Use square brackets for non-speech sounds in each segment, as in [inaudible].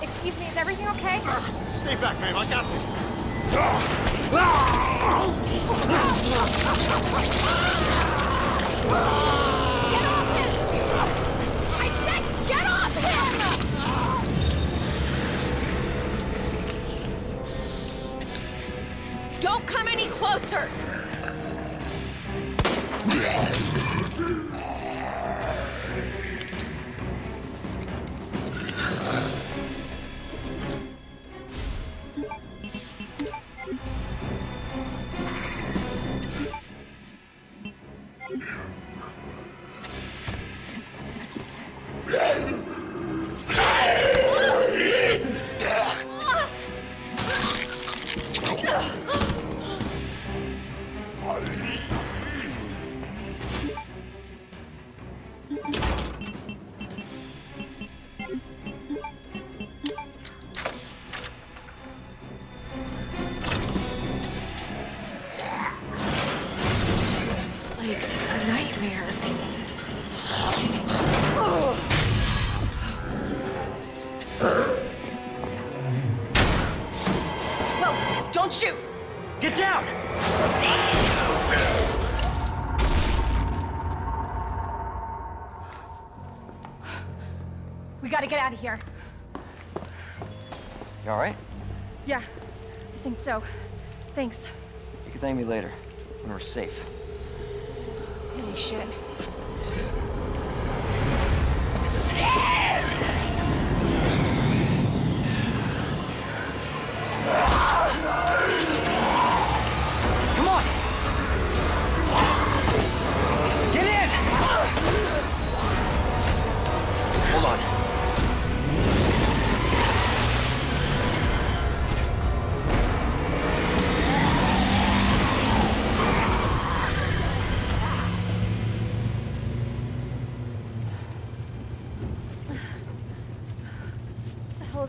Excuse me, is everything okay? Stay back, ma'am. I got this. Ah! Don't come any closer! [laughs] gotta get out of here. You alright? Yeah, I think so. Thanks. You can thank me later, when we're safe. Holy shit.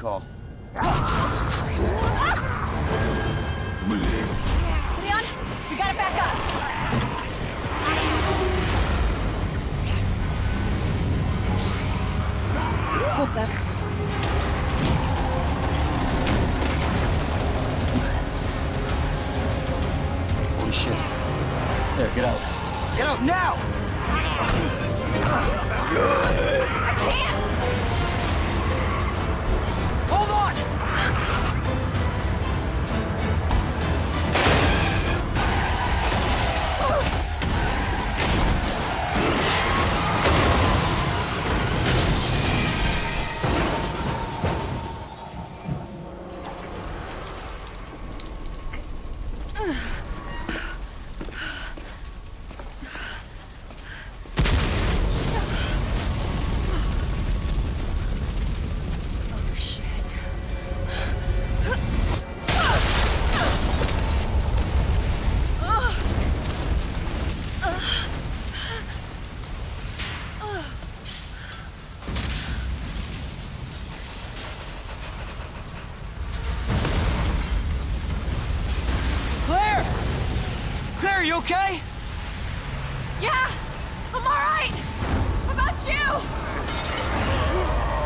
Call.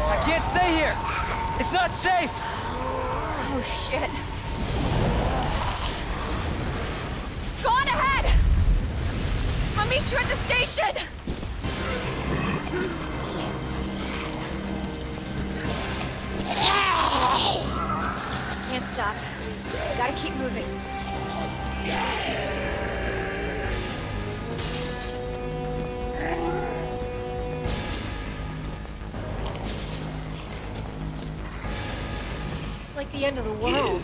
I can't stay here. It's not safe. Oh, shit. Go on ahead. I'll meet you at the station. Can't stop. Gotta keep moving. The end of the world.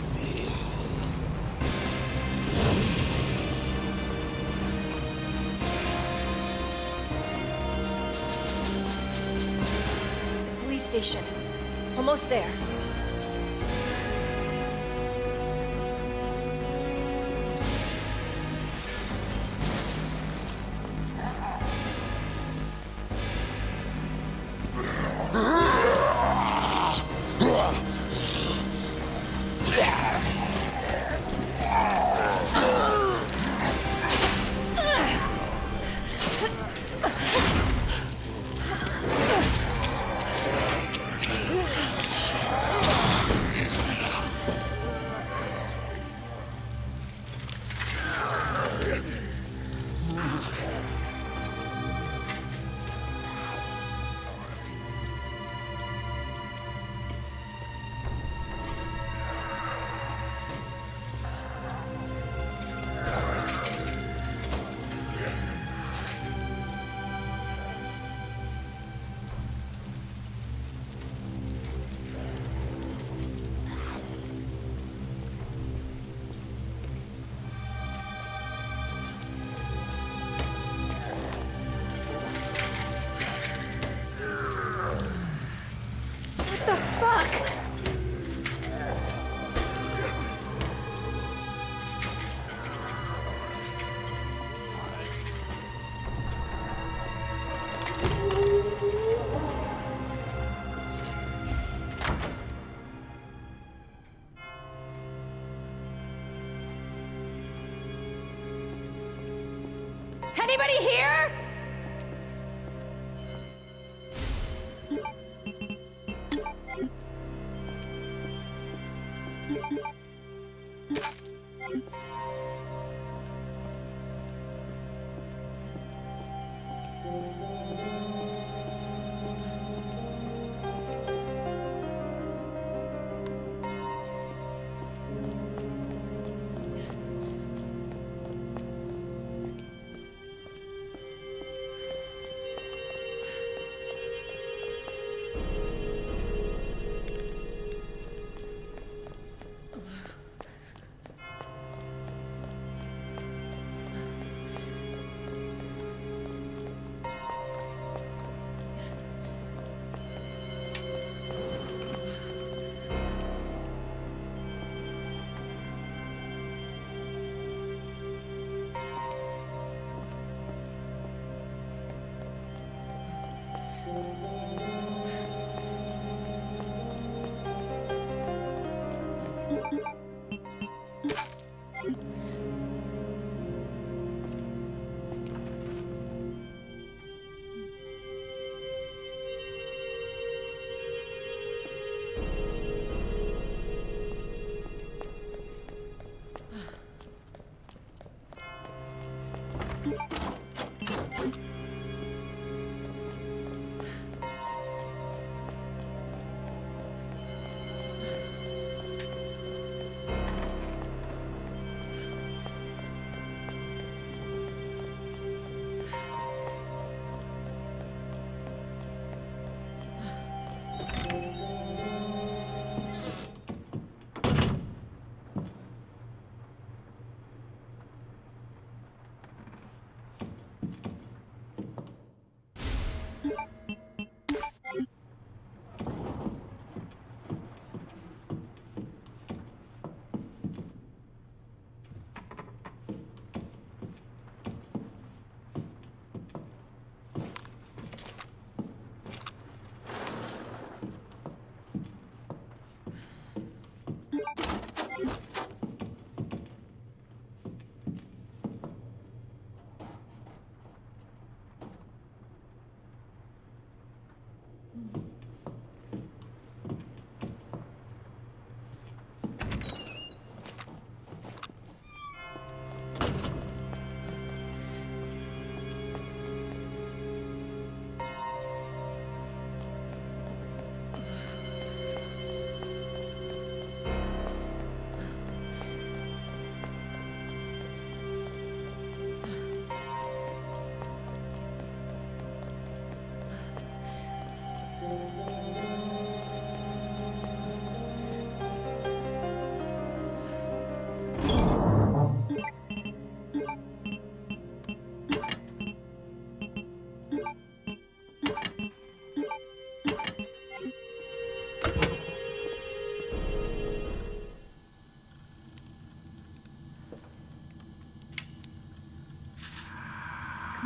The police station. Almost there.